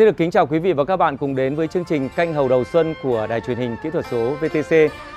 Xin được kính chào quý vị và các bạn cùng đến với chương trình canh hầu đầu xuân của Đài truyền hình kỹ thuật số VTC.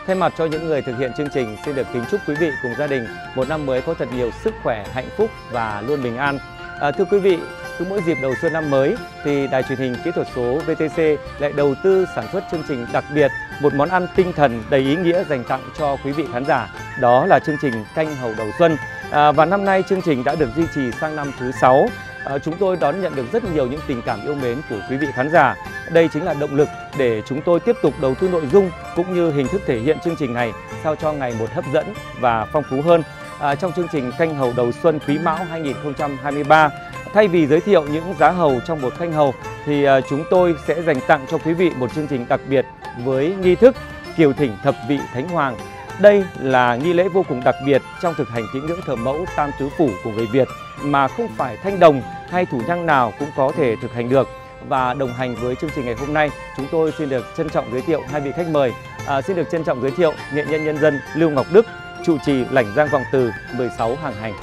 Thay mặt cho những người thực hiện chương trình, xin được kính chúc quý vị cùng gia đình một năm mới có thật nhiều sức khỏe, hạnh phúc và luôn bình an. À, thưa quý vị, cứ mỗi dịp đầu xuân năm mới thì Đài truyền hình kỹ thuật số VTC lại đầu tư sản xuất chương trình đặc biệt một món ăn tinh thần đầy ý nghĩa dành tặng cho quý vị khán giả. Đó là chương trình canh hầu đầu xuân. À, và năm nay chương trình đã được duy trì sang năm thứ 6 Ờ, chúng tôi đón nhận được rất nhiều những tình cảm yêu mến của quý vị khán giả. Đây chính là động lực để chúng tôi tiếp tục đầu tư nội dung cũng như hình thức thể hiện chương trình này sao cho ngày một hấp dẫn và phong phú hơn. À, trong chương trình canh hầu đầu xuân quý mão 2023, thay vì giới thiệu những giá hầu trong một canh hầu thì à, chúng tôi sẽ dành tặng cho quý vị một chương trình đặc biệt với nghi thức kiều thỉnh thập vị thánh hoàng đây là nghi lễ vô cùng đặc biệt trong thực hành tín ngưỡng thờ mẫu tam tứ phủ của người Việt mà không phải thanh đồng hay thủ nhang nào cũng có thể thực hành được. Và đồng hành với chương trình ngày hôm nay, chúng tôi xin được trân trọng giới thiệu hai vị khách mời. À, xin được trân trọng giới thiệu nghệ nhân nhân dân Lưu Ngọc Đức, trụ trì lãnh giang vòng từ 16 hàng hành.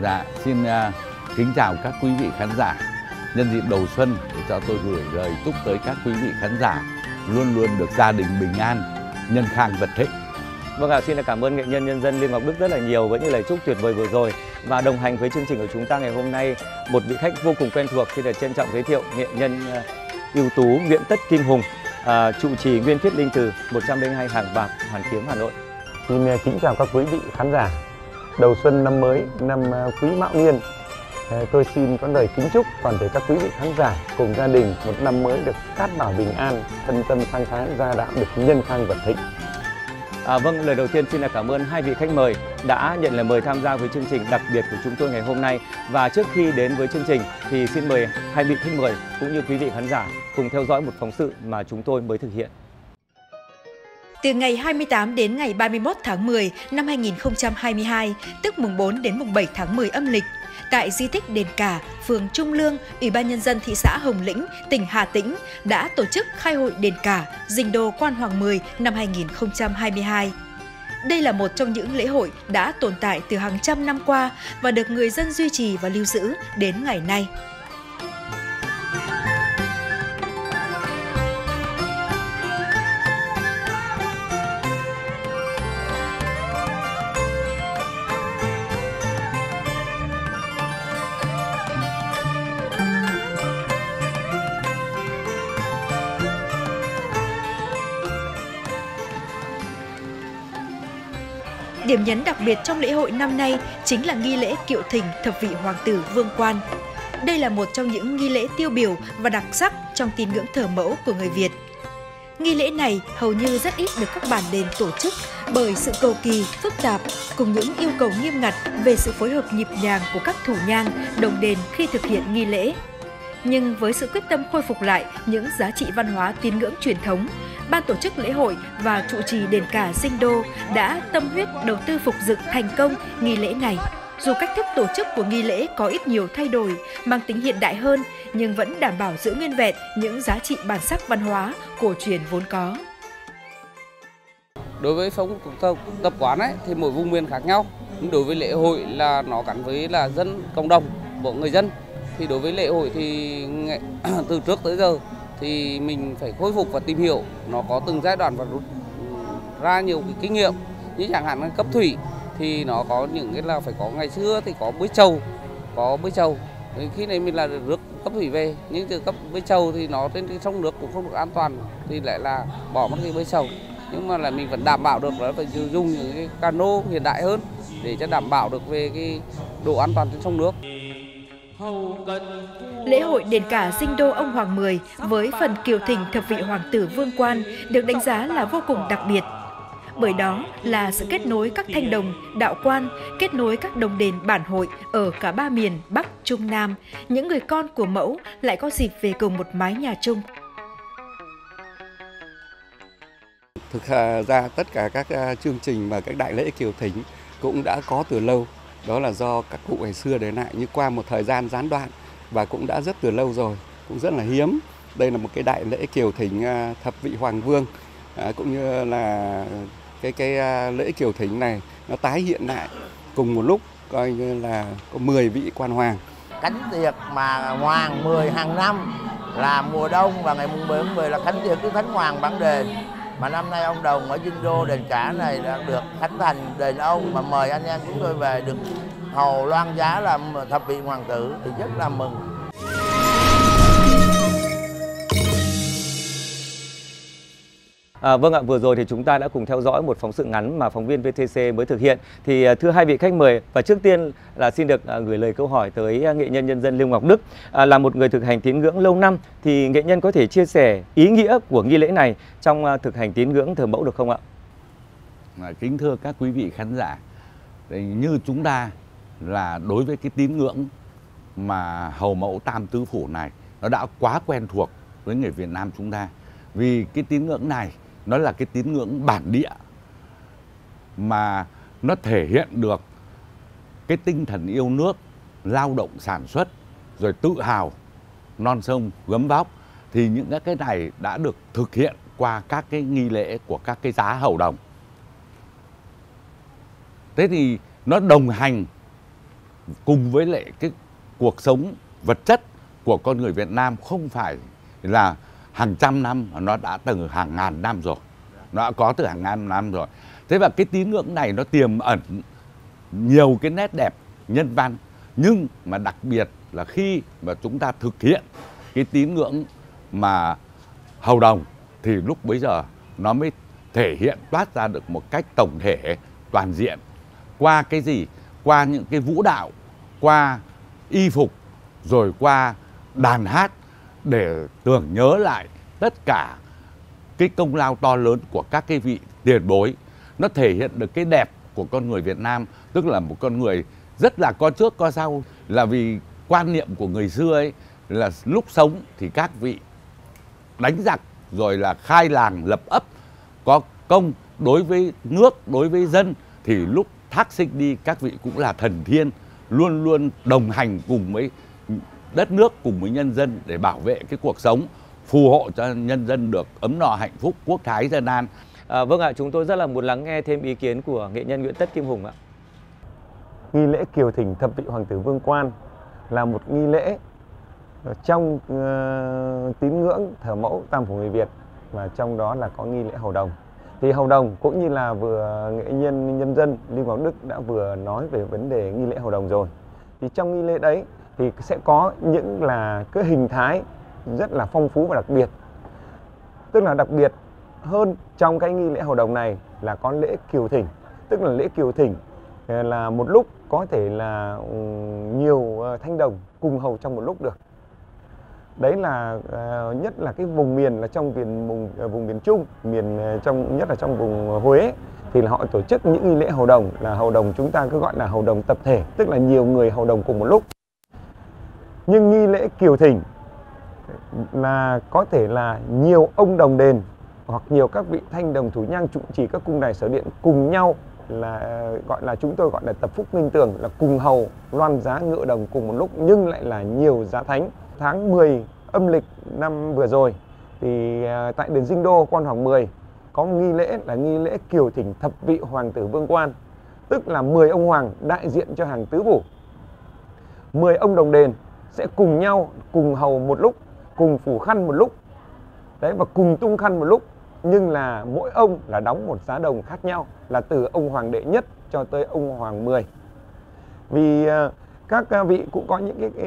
Dạ, xin uh, kính chào các quý vị khán giả. Nhân dịp đầu xuân để cho tôi gửi lời chúc tới các quý vị khán giả luôn luôn được gia đình bình an, nhân khang vật thịnh. Vâng ạ, xin cảm ơn nghệ nhân nhân dân Liên Ngọc Đức rất là nhiều với những lời chúc tuyệt vời vừa rồi. Và đồng hành với chương trình của chúng ta ngày hôm nay, một vị khách vô cùng quen thuộc xin được trân trọng giới thiệu nghệ nhân ờ, ưu tú Nguyễn Tất Kim Hùng, à, trụ trì Nguyên Thiết Linh Từ 102 Hàng Bạc, Hoàn Kiếm, Hà Nội. Xin ờ, kính chào các quý vị khán giả. Đầu xuân năm mới, năm Quý Mão Niên, tôi xin có lời kính chúc toàn thể các quý vị khán giả cùng gia đình một năm mới được cát bảo bình an, thân tâm khang thái, gia đạo được nhân khang vật thịnh. À, vâng, lời đầu tiên xin là cảm ơn hai vị khách mời đã nhận lời mời tham gia với chương trình đặc biệt của chúng tôi ngày hôm nay. Và trước khi đến với chương trình thì xin mời hai vị khách mời cũng như quý vị khán giả cùng theo dõi một phóng sự mà chúng tôi mới thực hiện. Từ ngày 28 đến ngày 31 tháng 10 năm 2022, tức mùng 4 đến mùng 7 tháng 10 âm lịch, tại di tích Đền Cả, phường Trung Lương, Ủy ban nhân dân thị xã Hồng Lĩnh, tỉnh Hà Tĩnh đã tổ chức khai hội Đền Cả, dinh Đô Quan Hoàng 10 năm 2022. Đây là một trong những lễ hội đã tồn tại từ hàng trăm năm qua và được người dân duy trì và lưu giữ đến ngày nay. Điểm nhấn đặc biệt trong lễ hội năm nay chính là nghi lễ kiệu thỉnh thập vị hoàng tử vương quan. Đây là một trong những nghi lễ tiêu biểu và đặc sắc trong tín ngưỡng thờ mẫu của người Việt. Nghi lễ này hầu như rất ít được các bản đền tổ chức bởi sự cầu kỳ, phức tạp cùng những yêu cầu nghiêm ngặt về sự phối hợp nhịp nhàng của các thủ nhang, đồng đền khi thực hiện nghi lễ. Nhưng với sự quyết tâm khôi phục lại những giá trị văn hóa tín ngưỡng truyền thống, ban tổ chức lễ hội và trụ trì đền cả Sinh Đô đã tâm huyết đầu tư phục dựng thành công nghi lễ này. Dù cách thức tổ chức của nghi lễ có ít nhiều thay đổi, mang tính hiện đại hơn, nhưng vẫn đảm bảo giữ nguyên vẹn những giá trị bản sắc văn hóa cổ truyền vốn có. Đối với phong tục tập quán ấy thì mỗi vùng miền khác nhau. Đối với lễ hội là nó gắn với là dân cộng đồng bộ người dân. Thì đối với lễ hội thì từ trước tới giờ thì mình phải khôi phục và tìm hiểu. Nó có từng giai đoạn và rút ra nhiều cái kinh nghiệm. Như chẳng hạn cấp thủy thì nó có những cái là phải có ngày xưa thì có bới trầu, có bới trầu. Khi này mình là nước cấp thủy về, nhưng từ cấp bơi trầu thì nó trên cái sông nước cũng không được an toàn, thì lại là bỏ mất cái bơi trầu. Nhưng mà là mình vẫn đảm bảo được là phải dùng những cái cano hiện đại hơn để cho đảm bảo được về cái độ an toàn trên sông nước. Lễ hội đền cả Dinh Đô ông Hoàng Mười với phần kiều thỉnh thập vị hoàng tử vương quan được đánh giá là vô cùng đặc biệt. Bởi đó là sự kết nối các thanh đồng, đạo quan, kết nối các đồng đền bản hội ở cả ba miền Bắc, Trung, Nam. Những người con của mẫu lại có dịp về cùng một mái nhà chung. Thực à, ra tất cả các à, chương trình và các đại lễ kiều thỉnh cũng đã có từ lâu đó là do các cụ ngày xưa để lại như qua một thời gian gián đoạn và cũng đã rất từ lâu rồi cũng rất là hiếm. Đây là một cái đại lễ kiều thỉnh à, thập vị hoàng vương à, cũng như là cái cái à, lễ kiều thỉnh này nó tái hiện lại cùng một lúc coi như là có 10 vị quan hoàng. Cánh tiệc mà hoàng 10 hàng năm là mùa đông và ngày mùng 10 tháng 10 là cánh tiệc Đức Thánh Hoàng bản đền mà năm nay ông Đồng ở Dinh Đô đền cả này đã được khánh thành đền ông. Mà mời anh em chúng tôi về được hầu loan giá làm thập vị hoàng tử thì rất là mừng. À, vâng ạ, vừa rồi thì chúng ta đã cùng theo dõi một phóng sự ngắn mà phóng viên VTC mới thực hiện. Thì à, thưa hai vị khách mời và trước tiên là xin được à, gửi lời câu hỏi tới à, nghệ nhân nhân dân Lưu Ngọc Đức à, là một người thực hành tín ngưỡng lâu năm thì nghệ nhân có thể chia sẻ ý nghĩa của nghi lễ này trong thực hành tín ngưỡng thờ mẫu được không ạ? À, kính thưa các quý vị khán giả thì như chúng ta là đối với cái tín ngưỡng mà hầu mẫu tam tứ phủ này nó đã quá quen thuộc với người Việt Nam chúng ta vì cái tín ngưỡng này nó là cái tín ngưỡng bản địa mà nó thể hiện được cái tinh thần yêu nước, lao động, sản xuất, rồi tự hào, non sông, gấm vóc. Thì những cái này đã được thực hiện qua các cái nghi lễ của các cái giá hầu đồng. Thế thì nó đồng hành cùng với lại cái cuộc sống vật chất của con người Việt Nam không phải là hàng trăm năm, nó đã từ hàng ngàn năm rồi. Nó đã có từ hàng ngàn năm rồi. Thế và cái tín ngưỡng này nó tiềm ẩn nhiều cái nét đẹp nhân văn. Nhưng mà đặc biệt là khi mà chúng ta thực hiện cái tín ngưỡng mà hầu đồng, thì lúc bấy giờ nó mới thể hiện, toát ra được một cách tổng thể, toàn diện. Qua cái gì? Qua những cái vũ đạo, qua y phục, rồi qua đàn hát để tưởng nhớ lại tất cả cái công lao to lớn của các cái vị tiền bối. Nó thể hiện được cái đẹp của con người Việt Nam, tức là một con người rất là có trước, có sau, là vì quan niệm của người xưa ấy, là lúc sống thì các vị đánh giặc, rồi là khai làng, lập ấp, có công đối với nước, đối với dân, thì lúc thác sinh đi, các vị cũng là thần thiên, luôn luôn đồng hành cùng với đất nước cùng với nhân dân để bảo vệ cái cuộc sống phù hộ cho nhân dân được ấm no hạnh phúc quốc thái dân an. À, vâng ạ, chúng tôi rất là muốn lắng nghe thêm ý kiến của nghệ nhân Nguyễn Tất Kim Hùng ạ. nghi lễ kiều thỉnh thập vị hoàng tử vương quan là một nghi lễ trong ờ, tín ngưỡng thờ mẫu tam phủ người Việt và trong đó là có nghi lễ hầu đồng. Thì hầu đồng cũng như là vừa nghệ nhân nhân dân Lưu Ngọc Đức đã vừa nói về vấn đề nghi lễ hầu đồng rồi. Thì trong nghi lễ đấy thì sẽ có những là cái hình thái rất là phong phú và đặc biệt. Tức là đặc biệt hơn trong cái nghi lễ hầu đồng này là có lễ kiều thỉnh. Tức là lễ kiều thỉnh ờ, là một lúc có thể là ừ, nhiều ờ, thanh đồng cùng hầu trong một lúc được. Đấy là ờ, nhất là cái vùng miền là trong miền vùng vùng miền Trung, miền trong, nhất là trong vùng Huế, thì là họ tổ chức những nghi lễ hầu đồng, là hầu đồng chúng ta cứ gọi là hầu đồng tập thể, tức là nhiều người hầu đồng cùng một lúc nhưng nghi lễ kiều thỉnh là có thể là nhiều ông đồng đền hoặc nhiều các vị thanh đồng thủ nhang trụ trì các cung đài sở điện cùng nhau là, gọi là chúng tôi gọi là tập phúc minh tường, là cùng hầu loan giá ngựa đồng cùng một lúc nhưng lại là nhiều giá thánh. Tháng 10 âm lịch năm vừa rồi thì à, tại đền Dinh Đô, quan hoàng 10 có một nghi lễ là nghi lễ kiều thỉnh thập vị hoàng tử vương quan, tức là 10 ông hoàng đại diện cho hàng tứ phủ. 10 ông đồng đền sẽ cùng nhau cùng hầu một lúc cùng phủ khăn một lúc. Đấy và cùng tung khăn một lúc. Nhưng là mỗi ông là đóng một giá đồng khác nhau là từ ông hoàng đệ nhất cho tới ông hoàng 10 vì ờ, các ờ, vị cũng có những cái, cái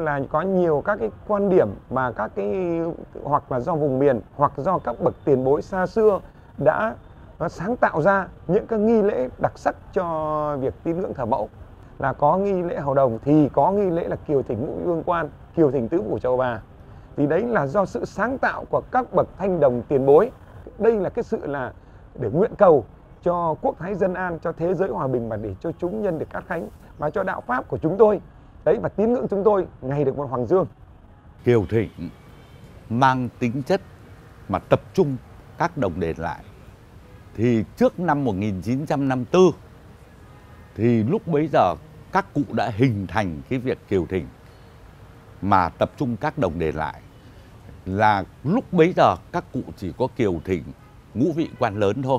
là có nhiều các cái quan điểm mà các cái hoặc là do vùng miền hoặc do các bậc tiền bối xa xưa đã ờ, sáng tạo ra những cái nghi lễ đặc sắc cho việc tín ngưỡng thờ mẫu là có nghi lễ hầu đồng thì có nghi lễ là kiều thỉnh ngũ vương quan, kiều thỉnh tứ phủ châu bà. Thì đấy là do sự sáng tạo của các bậc thanh đồng tiền bối. Đây là cái sự là để nguyện cầu cho quốc thái dân an, cho thế giới hòa bình và để cho chúng nhân được cát khánh và cho đạo pháp của chúng tôi. Đấy, và tín ngưỡng chúng tôi ngày được một hoàng dương. Kiều thịnh mang tính chất mà tập trung các đồng đền lại. Thì trước năm 1954 thì lúc bấy giờ các cụ đã hình thành cái việc kiều thịnh mà tập trung các đồng để lại. Là lúc bấy giờ các cụ chỉ có kiều thịnh ngũ vị quan lớn thôi.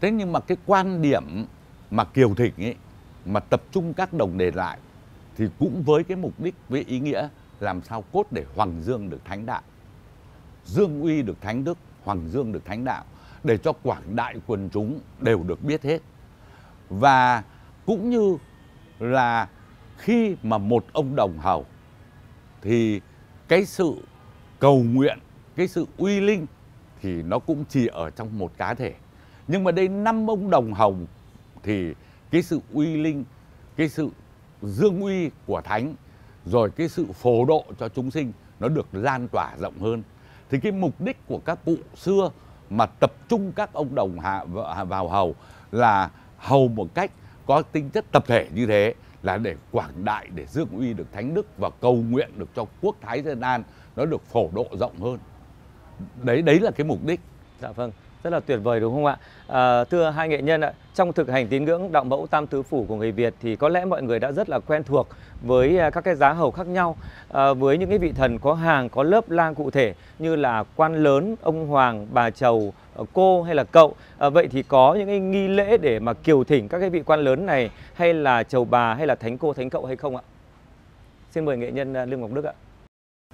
Thế nhưng mà cái quan điểm mà kiều thịnh ấy, mà tập trung các đồng để lại thì cũng với cái mục đích với ý nghĩa làm sao cốt để hoàng dương được thánh đạo, dương uy được thánh đức, hoàng dương được thánh đạo, để cho quảng đại quần chúng đều được biết hết. Và cũng như là khi mà một ông đồng hầu, thì cái sự cầu nguyện, cái sự uy linh thì nó cũng chỉ ở trong một cá thể. Nhưng mà đây năm ông đồng hầu thì cái sự uy linh, cái sự dương uy của thánh, rồi cái sự phổ độ cho chúng sinh nó được lan tỏa rộng hơn. Thì cái mục đích của các cụ xưa mà tập trung các ông đồng hạ, vào hầu là hầu một cách có tính chất tập thể như thế là để quảng đại, để dương uy được thánh đức và cầu nguyện được cho quốc thái dân an nó được phổ độ rộng hơn. Đấy đấy là cái mục đích. Dạ vâng rất là tuyệt vời đúng không ạ? À, thưa hai nghệ nhân ạ trong thực hành tín ngưỡng đạo mẫu tam tứ phủ của người Việt thì có lẽ mọi người đã rất là quen thuộc với à, các cái giá hầu khác nhau à, với những cái vị thần có hàng có lớp lang cụ thể như là quan lớn ông hoàng bà chầu ờ, cô hay là cậu. À, vậy thì có những cái nghi lễ để mà kiều thỉnh các cái vị quan lớn này hay là chầu bà hay là thánh cô thánh cậu hay không ạ? Xin mời nghệ nhân à, Lương Ngọc Đức ạ.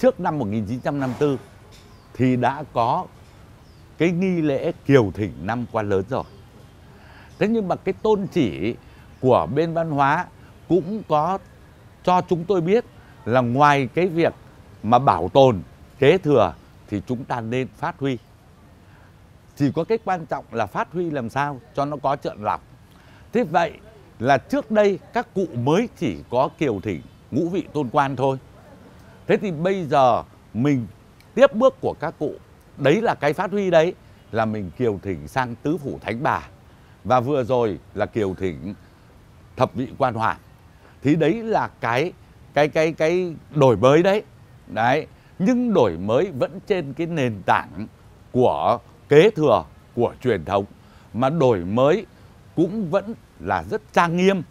Trước năm 1954 thì đã có cái nghi lễ kiều thỉnh năm qua lớn rồi. Thế nhưng mà cái tôn chỉ của bên văn hóa cũng có cho chúng tôi biết là ngoài cái việc mà bảo tồn, kế thừa thì chúng ta nên phát huy. Chỉ có cái quan trọng là phát huy làm sao cho nó có trợn lọc. Thế vậy là trước đây các cụ mới chỉ có kiều thỉnh ngũ vị tôn quan thôi. Thế thì bây giờ mình tiếp bước của các cụ đấy là cái phát huy đấy, là mình kiều thỉnh sang tứ phủ thánh bà. Và vừa rồi là kiều thỉnh thập vị quan hoàng thì đấy là cái cái cái cái đổi mới đấy. Đấy, nhưng đổi mới vẫn trên cái nền tảng của kế thừa của truyền thống. Mà đổi mới cũng vẫn là rất trang nghiêm,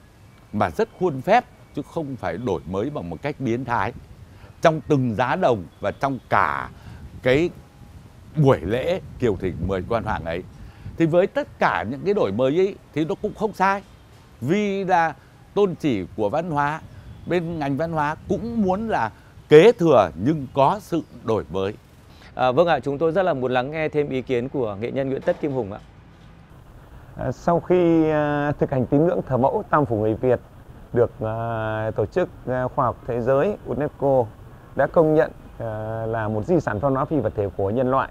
mà rất khuôn phép, chứ không phải đổi mới bằng một cách biến thái. Trong từng giá đồng và trong cả cái buổi lễ kiều thỉnh mời quan hoàng ấy. Thì với tất cả những cái đổi mới ấy thì nó cũng không sai. Vì là tôn chỉ của văn hóa bên ngành văn hóa cũng muốn là kế thừa nhưng có sự đổi mới. À, vâng ạ chúng tôi rất là muốn lắng nghe thêm ý kiến của nghệ nhân Nguyễn Tất Kim Hùng ạ. À, sau khi à, thực hành tín ngưỡng thờ mẫu tam phủ người Việt được à, tổ chức khoa học thế giới UNESCO đã công nhận là một di sản văn hóa phi vật thể của nhân loại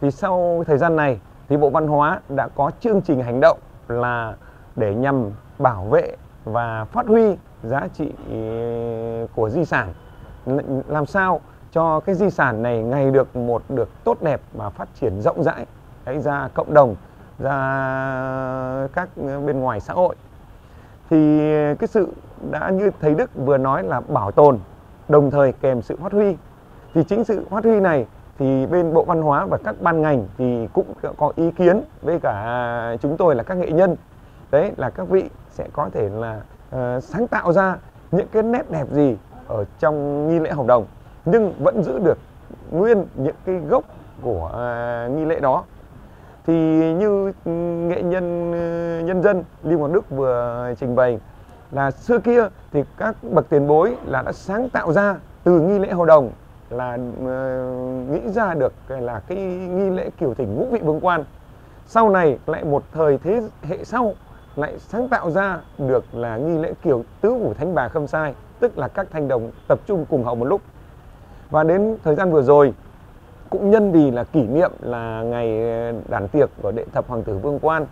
thì sau thời gian này thì Bộ Văn hóa đã có chương trình hành động là để nhằm bảo vệ và phát huy giá trị ờ, của di sản. Làm sao cho cái di sản này ngày được một được tốt đẹp và phát triển rộng rãi đấy, ra cộng đồng ra các bên ngoài xã hội. Thì cái sự đã như thầy Đức vừa nói là bảo tồn đồng thời kèm sự phát huy. Thì chính sự phát huy này thì bên Bộ Văn hóa và các ban ngành thì cũng có ý kiến với cả chúng tôi là các nghệ nhân. Đấy là các vị sẽ có thể là uh, sáng tạo ra những cái nét đẹp gì ở trong nghi lễ hầu đồng nhưng vẫn giữ được nguyên những cái gốc của uh, nghi lễ đó. Thì như ừ, nghệ nhân uh, nhân dân Lưu Hoàng Đức vừa trình bày là xưa kia thì các bậc tiền bối là đã sáng tạo ra từ nghi lễ hầu đồng là ờ, nghĩ ra được là cái nghi lễ kiểu thỉnh ngũ vị vương quan. Sau này lại một thời thế hệ sau lại sáng tạo ra được là nghi lễ kiểu tứ phủ thánh bà khâm sai, tức là các thanh đồng tập trung cùng hậu một lúc. Và đến thời gian vừa rồi, cũng nhân vì là kỷ niệm là ngày ờ, đàn tiệc của đệ thập hoàng tử vương quan,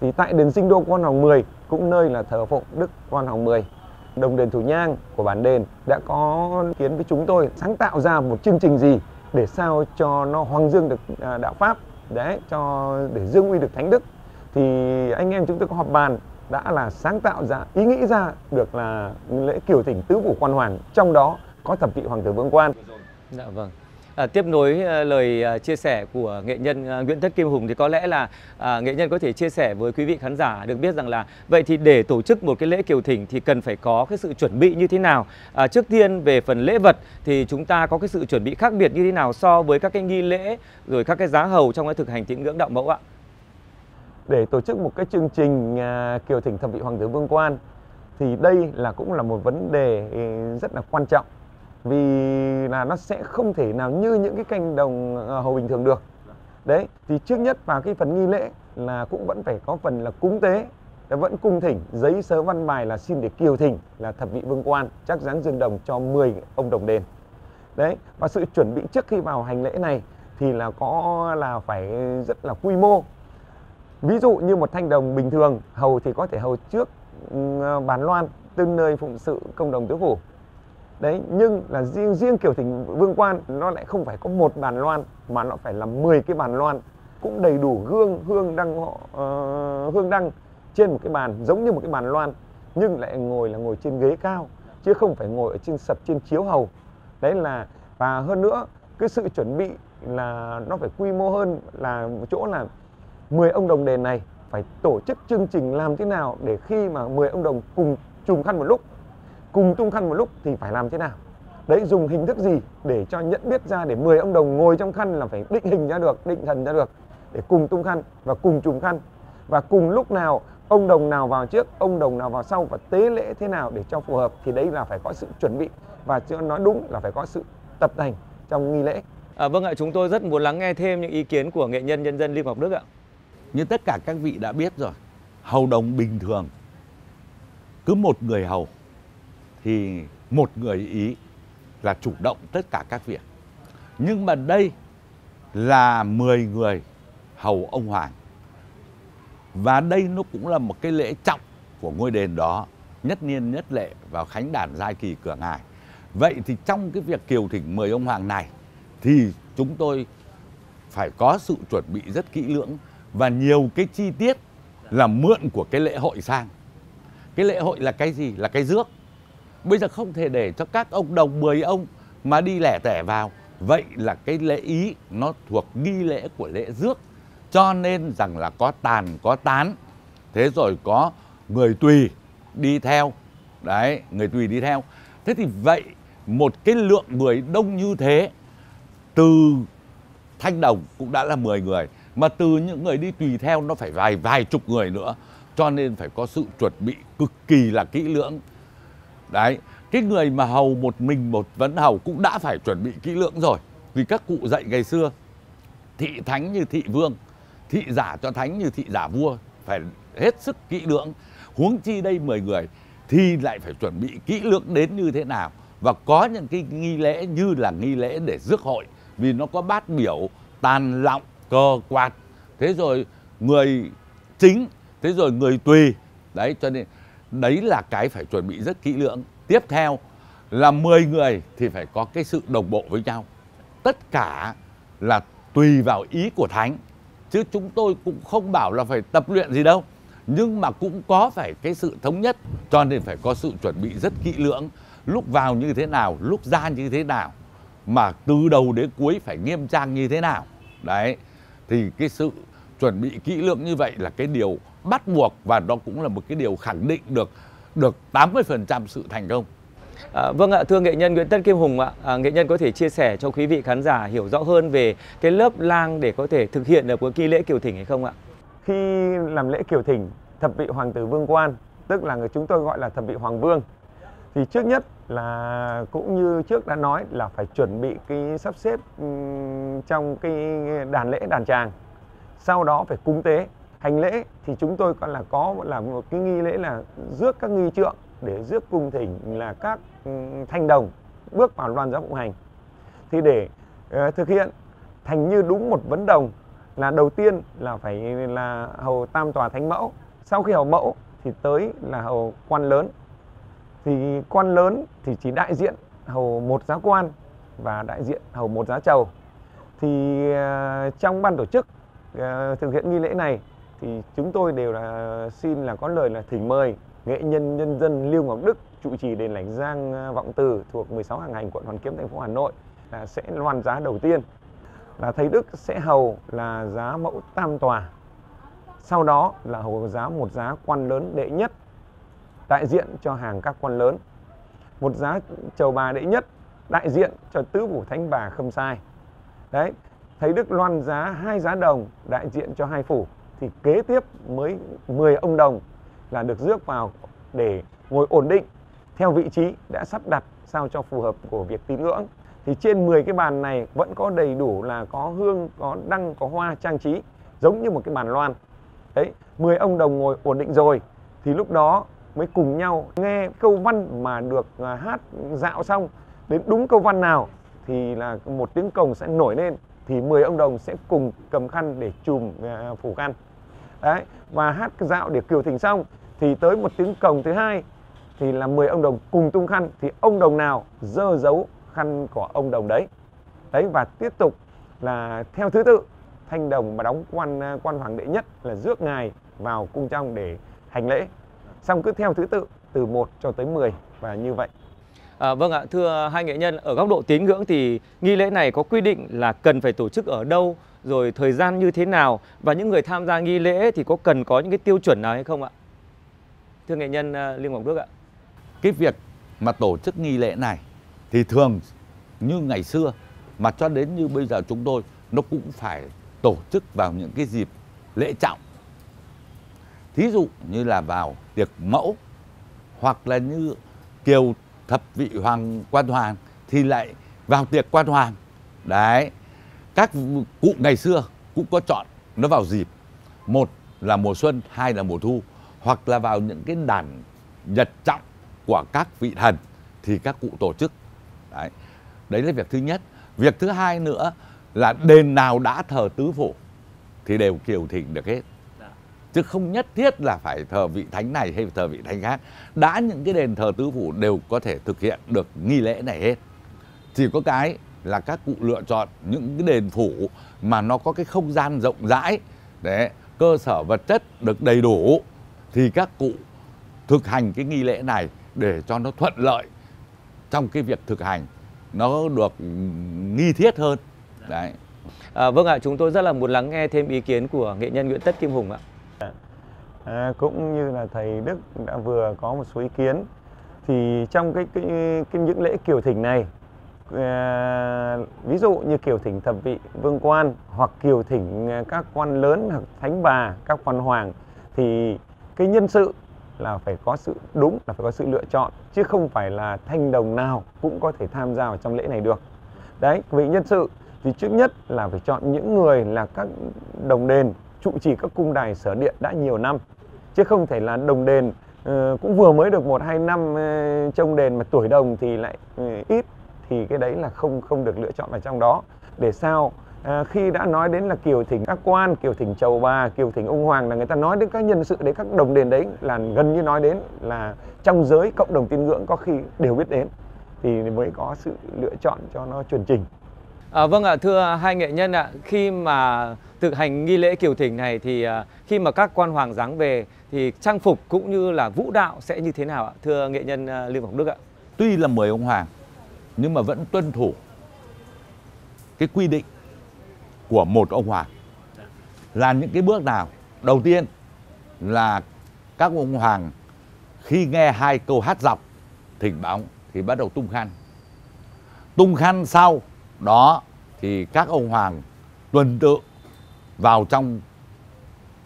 thì tại đền sinh đô quan hoàng 10 cũng nơi là thờ phụng đức quan hoàng 10 đồng đền thủ nhang của bản đền đã có kiến với chúng tôi, sáng tạo ra một chương trình gì để sao cho nó hoàng dương được à, đạo pháp? Đấy, cho, để dương uy được thánh đức. Thì anh em chúng tôi có họp bàn đã là sáng tạo ra, ý nghĩ ra được là lễ kiều thỉnh tứ phủ quan hoàn. Trong đó có thập vị hoàng tử vương quan. Dạ vâng. À, tiếp nối à, lời à, chia sẻ của nghệ nhân à, Nguyễn Thất Kim Hùng thì có lẽ là à, nghệ nhân có thể chia sẻ với quý vị khán giả được biết rằng là vậy thì để tổ chức một cái lễ kiều thỉnh thì cần phải có cái sự chuẩn bị như thế nào? À, trước tiên về phần lễ vật thì chúng ta có cái sự chuẩn bị khác biệt như thế nào so với các cái nghi lễ rồi các cái giá hầu trong cái thực hành tín ngưỡng đạo mẫu ạ? Để tổ chức một cái chương trình à, kiều thỉnh thẩm vị hoàng tử vương quan thì đây là cũng là một vấn đề ừ, rất là quan trọng vì là nó sẽ không thể nào như những cái canh đồng ờ, hầu bình thường được. Đấy, thì trước nhất vào cái phần nghi lễ là cũng vẫn phải có phần là cúng tế. Đã vẫn cung thỉnh, giấy sớ văn bài là xin để kiều thỉnh, là thập vị vương quan, chắc dáng dương đồng cho 10 ông đồng đền. Đấy, và sự chuẩn bị trước khi vào hành lễ này thì là có là phải rất là quy mô. Ví dụ như một thanh đồng bình thường, hầu thì có thể hầu trước ừ, ờ, bàn loan từng nơi phụng sự công đồng tứ phủ đấy nhưng là riêng riêng kiểu thỉnh vương quan nó lại không phải có một bàn loan mà nó phải là 10 cái bàn loan cũng đầy đủ gương hương đăng họ uh, ờ, hương đăng trên một cái bàn giống như một cái bàn loan nhưng lại ngồi là ngồi trên ghế cao chứ không phải ngồi ở trên sập trên chiếu hầu. Đấy là và hơn nữa cái sự chuẩn bị là nó phải quy mô hơn là một chỗ là 10 ông đồng đền này phải tổ chức chương trình làm thế nào để khi mà 10 ông đồng cùng trùng khăn một lúc cùng tung khăn một lúc thì phải làm thế nào? Đấy dùng hình thức gì để cho nhận biết ra để 10 ông đồng ngồi trong khăn là phải định hình ra được định thần ra được để cùng tung khăn và cùng trùm khăn? Và cùng lúc nào ông đồng nào vào trước ông đồng nào vào sau và tế lễ thế nào để cho phù hợp thì đấy là phải có sự chuẩn bị và chưa nói đúng là phải có sự tập thành trong nghi lễ. À, vâng ạ, chúng tôi rất muốn lắng nghe thêm những ý kiến của nghệ nhân nhân dân Lưu Ngọc Đức ạ. Như tất cả các vị đã biết rồi, hầu đồng bình thường. Cứ một người hầu thì một người ý là chủ động tất cả các việc. Nhưng mà đây là 10 người hầu ông Hoàng. Và đây nó cũng là một cái lễ trọng của ngôi đền đó, nhất niên nhất lệ vào khánh đàn giai kỳ cửa ngài. Vậy thì trong cái việc kiều thỉnh mời ông Hoàng này thì chúng tôi phải có sự chuẩn bị rất kỹ lưỡng và nhiều cái chi tiết là mượn của cái lễ hội sang. Cái lễ hội là cái gì? Là cái rước. Bây giờ không thể để cho các ông đồng 10 ông mà đi lẻ tẻ vào. Vậy là cái lễ ý nó thuộc nghi lễ của lễ rước. Cho nên rằng là có tàn, có tán. Thế rồi có người tùy đi theo. Đấy, người tùy đi theo. Thế thì vậy một cái lượng người đông như thế từ thanh đồng cũng đã là 10 người mà từ những người đi tùy theo nó phải vài vài chục người nữa cho nên phải có sự chuẩn bị cực kỳ là kỹ lưỡng đấy, cái người mà hầu một mình một vấn hầu cũng đã phải chuẩn bị kỹ lưỡng rồi. Vì các cụ dạy ngày xưa, thị thánh như thị vương, thị giả cho thánh như thị giả vua, phải hết sức kỹ lưỡng. Huống chi đây 10 người thì lại phải chuẩn bị kỹ lưỡng đến như thế nào. Và có những cái nghi lễ như là nghi lễ để rước hội, vì nó có bát biểu tàn lọng, cờ quạt. Thế rồi người chính, thế rồi người tùy. Đấy, cho nên đấy là cái phải chuẩn bị rất kỹ lưỡng. Tiếp theo là 10 người thì phải có cái sự đồng bộ với nhau. Tất cả là tùy vào ý của thánh. Chứ chúng tôi cũng không bảo là phải tập luyện gì đâu. Nhưng mà cũng có phải cái sự thống nhất, cho nên phải có sự chuẩn bị rất kỹ lưỡng. Lúc vào như thế nào, lúc ra như thế nào, mà từ đầu đến cuối phải nghiêm trang như thế nào. Đấy, thì cái sự chuẩn bị kỹ lưỡng như vậy là cái điều bắt buộc và nó cũng là một cái điều khẳng định được được 80% sự thành công. À, vâng ạ, thưa nghệ nhân Nguyễn Tân Kim Hùng ạ, à, nghệ nhân có thể chia sẻ cho quý vị khán giả hiểu rõ hơn về cái lớp lang để có thể thực hiện được cái nghi lễ kiều thỉnh hay không ạ? Khi làm lễ kiều thỉnh thập vị hoàng tử vương quan, tức là người chúng tôi gọi là thập vị hoàng vương, thì trước nhất là cũng như trước đã nói là phải chuẩn bị cái sắp xếp trong cái đàn lễ đàn tràng sau đó phải cúng tế hành lễ thì chúng tôi còn là có là một cái nghi lễ là rước các nghi trượng để rước cung thỉnh là các thanh đồng bước vào đoàn giáo phụng hành. Thì để uh, thực hiện thành như đúng một vấn đồng là đầu tiên là phải là hầu tam tòa thánh mẫu. Sau khi hầu mẫu thì tới là hầu quan lớn. Thì quan lớn thì chỉ đại diện hầu một giá quan và đại diện hầu một giá chầu. Thì uh, trong ban tổ chức uh, thực hiện nghi lễ này thì chúng tôi đều là, xin là có lời là thỉnh mời nghệ nhân nhân dân Lưu Ngọc Đức, trụ trì đền Lãnh Giang à, Vọng Từ thuộc 16 hàng hành quận Hoàn Kiếm, thành phố Hà Nội, là sẽ loan giá đầu tiên. Là thầy Đức sẽ hầu là giá mẫu tam tòa. Sau đó là hầu giá một giá quan lớn đệ nhất, đại diện cho hàng các quan lớn. Một giá chầu bà đệ nhất, đại diện cho tứ phủ thánh bà khâm sai. Đấy, thầy đức loan giá hai giá đồng, đại diện cho hai phủ thì kế tiếp mới 10 ông đồng là được rước vào để ngồi ổn định theo vị trí đã sắp đặt sao cho phù hợp của việc tín ngưỡng. Thì trên 10 cái bàn này vẫn có đầy đủ là có hương, có đăng, có hoa trang trí giống như một cái bàn loan. Đấy, 10 ông đồng ngồi ổn định rồi thì lúc đó mới cùng nhau nghe câu văn mà được à, hát dạo xong. Đến đúng câu văn nào thì là một tiếng cồng sẽ nổi lên thì 10 ông đồng sẽ cùng cầm khăn để chùm à, phủ khăn. Đấy, và hát dạo để kiều thỉnh xong thì tới một tiếng cồng thứ hai thì là 10 ông đồng cùng tung khăn thì ông đồng nào dơ dấu khăn của ông đồng đấy. Đấy và tiếp tục là theo thứ tự thanh đồng mà đóng quan à, quan hoàng đệ nhất là rước ngài vào cung trong để hành lễ. Xong cứ theo thứ tự từ 1 cho tới 10 và như vậy. À, vâng ạ, thưa hai nghệ nhân, ở góc độ tín ngưỡng thì nghi lễ này có quy định là cần phải tổ chức ở đâu, rồi thời gian như thế nào và những người tham gia nghi lễ thì có cần có những cái tiêu chuẩn nào hay không ạ? Thưa nghệ nhân à, Liên Ngọc Đức ạ. Cái việc mà tổ chức nghi lễ này thì thường như ngày xưa mà cho đến như bây giờ chúng tôi nó cũng phải tổ chức vào những cái dịp lễ trọng. Thí dụ như là vào tiệc mẫu hoặc là như kiều thập vị hoàng quan hoàng thì lại vào tiệc quan hoàng. Đấy. Các cụ ngày xưa cũng có chọn nó vào dịp một là mùa xuân, hai là mùa thu hoặc là vào những cái đàn nhật trọng của các vị thần thì các cụ tổ chức đấy đấy là việc thứ nhất việc thứ hai nữa là đền nào đã thờ tứ phủ thì đều kiều thịnh được hết chứ không nhất thiết là phải thờ vị thánh này hay thờ vị thánh khác. Đã những cái đền thờ tứ phủ đều có thể thực hiện được nghi lễ này hết. Chỉ có cái là các cụ lựa chọn những cái đền phủ mà nó có cái không gian rộng rãi để cơ sở vật chất được đầy đủ thì các cụ thực hành cái nghi lễ này để cho nó thuận lợi trong cái việc thực hành nó được nghi thiết hơn. Đấy. À, vâng ạ chúng tôi rất là muốn lắng nghe thêm ý kiến của nghệ nhân Nguyễn Tất Kim Hùng ạ à, cũng như là thầy Đức đã vừa có một số ý kiến. Thì trong cái cái, cái những lễ kiều thỉnh này à, ví dụ như kiều thỉnh thập vị vương quan hoặc kiều thỉnh à, các quan lớn hoặc thánh bà các quan hoàng thì cái nhân sự là phải có sự đúng là phải có sự lựa chọn chứ không phải là thanh đồng nào cũng có thể tham gia vào trong lễ này được. Đấy vị nhân sự thì trước nhất là phải chọn những người là các đồng đền trụ trì các cung đài sở điện đã nhiều năm chứ không thể là đồng đền uh, cũng vừa mới được một hai năm uh, trông đền mà tuổi đồng thì lại uh, ít. Thì cái đấy là không không được lựa chọn vào trong đó. Để sao? À, khi đã nói đến là kiều thỉnh các quan kiều thỉnh chầu bà kiều thỉnh ông hoàng là người ta nói đến các nhân sự đấy các đồng đền đấy là gần như nói đến là trong giới cộng đồng tín ngưỡng có khi đều biết đến. Thì mới có sự lựa chọn cho nó chuẩn chỉnh. À, vâng ạ, thưa hai nghệ nhân ạ, khi mà thực hành nghi lễ kiều thỉnh này thì à, khi mà các quan hoàng giáng về thì trang phục cũng như là vũ đạo sẽ như thế nào ạ, thưa nghệ nhân à, Lưu Ngọc Đức ạ? Tuy là mời ông hoàng nhưng mà vẫn tuân thủ cái quy định của một ông hoàng. Là những cái bước nào? Đầu tiên là các ông hoàng khi nghe hai câu hát dọc thỉnh bóng thì bắt đầu tung khăn. Tung khăn sau đó thì các ông hoàng tuần tự vào trong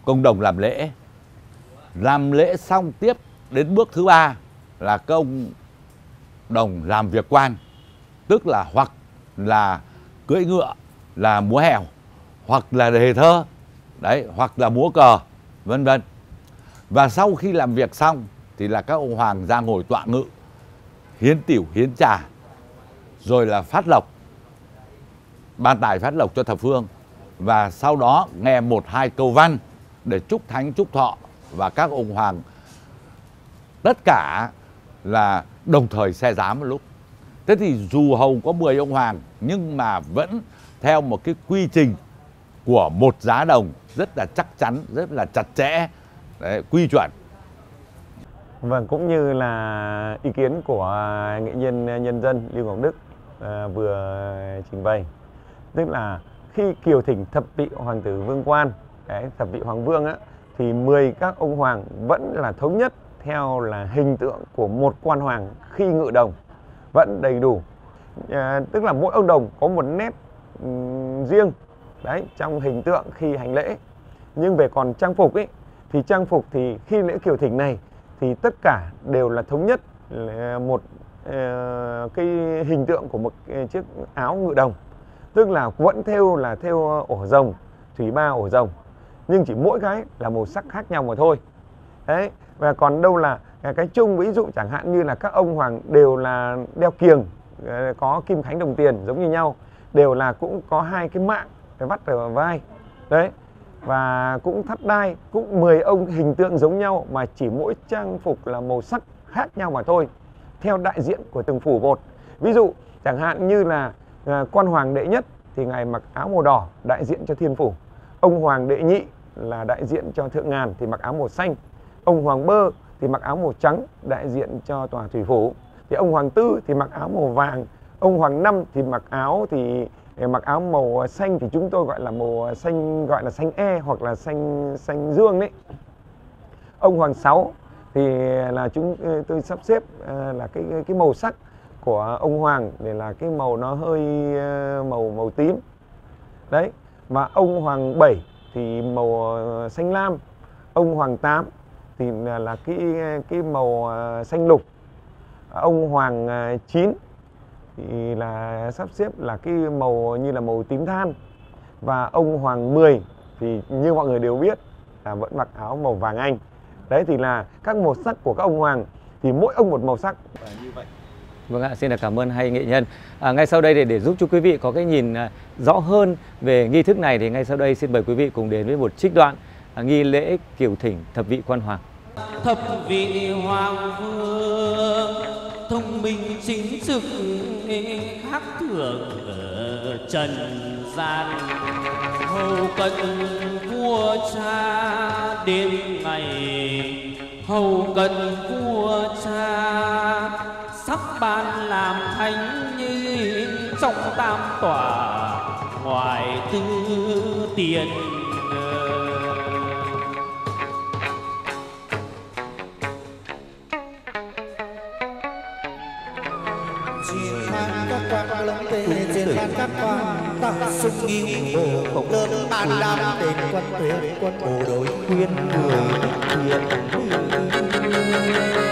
công đồng làm lễ làm lễ xong tiếp, đến bước thứ ba là công đồng làm việc quan. Tức là hoặc là cưỡi ngựa là múa hèo, hoặc là đề thơ, đấy, hoặc là múa cờ, vân vân. Và sau khi làm việc xong thì là các ông hoàng ra ngồi tọa ngự, hiến tiểu hiến trà, rồi là phát lộc, ban tài phát lộc cho thập phương. Và sau đó nghe một hai câu văn để chúc thánh chúc thọ và các ông hoàng. Tất cả là đồng thời xe giám một lúc. Thế thì dù hầu có 10 ông hoàng nhưng mà vẫn theo một cái quy trình của một giá đồng rất là chắc chắn rất là chặt chẽ. Đấy, quy chuẩn. Vâng, cũng như là ý kiến của nghệ nhân nhân dân Lưu Ngọc Đức à, vừa trình bày. Tức là khi kiều thỉnh thập vị hoàng tử vương quan, cái thập vị hoàng vương á, thì 10 các ông hoàng vẫn là thống nhất theo là hình tượng của một quan hoàng khi ngự đồng vẫn đầy đủ. À, tức là mỗi ông đồng có một nét um, riêng đấy trong hình tượng khi hành lễ. Nhưng về còn trang phục ấy thì trang phục thì khi lễ kiều thỉnh này thì tất cả đều là thống nhất một uh, cái hình tượng của một ờ, chiếc áo ngự đồng tức là vẫn theo là theo ờ, ổ rồng thủy ba ổ rồng nhưng chỉ mỗi cái là màu sắc khác nhau mà thôi. Đấy, và còn đâu là cái chung, ví dụ chẳng hạn như là các ông hoàng đều là đeo kiềng ờ, có kim khánh đồng tiền giống như nhau, đều là cũng có hai cái mạng để vắt ở vai. Đấy, và cũng thắt đai, cũng 10 ông hình tượng giống nhau mà chỉ mỗi trang phục là màu sắc khác nhau mà thôi, theo đại diện của từng phủ một. Ví dụ, chẳng hạn như là ờ, quan hoàng đệ nhất thì ngài mặc áo màu đỏ đại diện cho thiên phủ. Ông hoàng đệ nhị là đại diện cho thượng ngàn thì mặc áo màu xanh. Ông hoàng bơ thì mặc áo màu trắng, đại diện cho tòa thủy phủ. Thì ông hoàng tư thì mặc áo màu vàng. Ông hoàng năm thì mặc áo thì eh, mặc áo màu xanh thì chúng tôi gọi là màu xanh, gọi là xanh e hoặc là xanh xanh dương đấy. Ông hoàng sáu thì là chúng eh, tôi sắp xếp eh, là cái cái màu sắc của ông hoàng để là cái màu nó hơi màu màu tím. Đấy và ông hoàng bảy thì màu ờ, xanh lam ông hoàng tám thì là, là cái cái màu ờ, xanh lục. Ông hoàng ờ, chín thì là sắp xếp là cái màu như là màu tím than. Và ông Hoàng 10 thì như mọi người đều biết là vẫn mặc áo màu vàng anh. Đấy thì là các màu sắc của các ông Hoàng thì mỗi ông một màu sắc. Như vậy Vâng ạ, xin được cảm ơn hai nghệ nhân. À, ngay sau đây để để giúp cho quý vị có cái nhìn à, rõ hơn về nghi thức này thì ngay sau đây xin mời quý vị cùng đến với một trích đoạn à, nghi lễ kiều thỉnh thập vị quan hoàng. Thập vị hoàng vương thông minh chính trực khác thường ở trần gian hầu cận vua cha đêm ngày hầu cận vua cha ban làm thánh như trong tam tòa, ngoài tư tiền trên ban các quan tăng sung nghi hồ cộng lớn ban đam tên quân tuyệt quân bộ đội khuyên người thiện.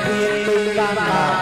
Thiên minh ban bạc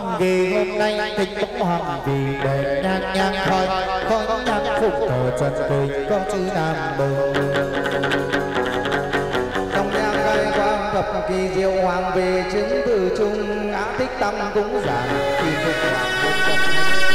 hằng vì hôm nay thịnh cũng hoàng vì đèn nhang nhang khói khói nhang phục thờ trần cười có chữ nam bờ trong nhang khai quang thập kỳ diệu hoàng về chứng từ chung ngã thích tâm cũng giảm thì phục hoàng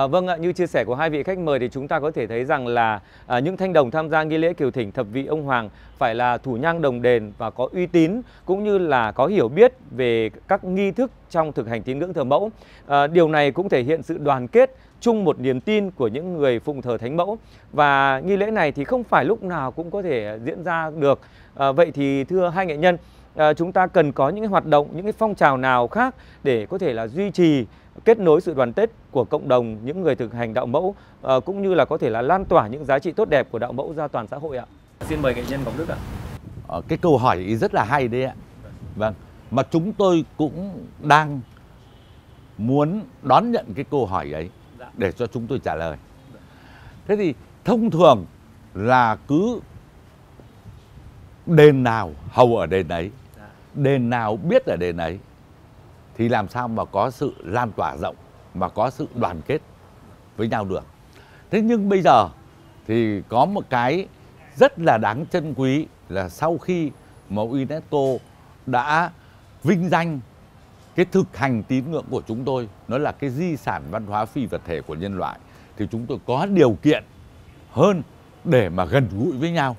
À, vâng ạ, như chia sẻ của hai vị khách mời thì chúng ta có thể thấy rằng là à, những thanh đồng tham gia nghi lễ kiều thỉnh thập vị ông Hoàng phải là thủ nhang đồng đền và có uy tín cũng như là có hiểu biết về các nghi thức trong thực hành tín ngưỡng thờ mẫu. À, điều này cũng thể hiện sự đoàn kết chung một niềm tin của những người phụng thờ thánh mẫu và nghi lễ này thì không phải lúc nào cũng có thể diễn ra được. À, vậy thì thưa hai nghệ nhân, à, chúng ta cần có những hoạt động, những cái phong trào nào khác để có thể là duy trì kết nối sự đoàn kết của cộng đồng những người thực hành đạo mẫu à, cũng như là có thể là lan tỏa những giá trị tốt đẹp của đạo mẫu ra toàn xã hội ạ. Xin mời nghệ nhân Ngọc Đức ạ. Ờ, cái câu hỏi ý rất là hay đấy ạ. Vâng, mà chúng tôi cũng đang muốn đón nhận cái câu hỏi ấy để cho chúng tôi trả lời. Thế thì thông thường là cứ đền nào hầu ở đền ấy, đền nào biết ở đền ấy thì làm sao mà có sự lan tỏa rộng mà có sự đoàn kết với nhau được. Thế nhưng bây giờ thì có một cái rất là đáng trân quý là sau khi mà UNESCO đã vinh danh cái thực hành tín ngưỡng của chúng tôi nó là cái di sản văn hóa phi vật thể của nhân loại thì chúng tôi có điều kiện hơn để mà gần gũi với nhau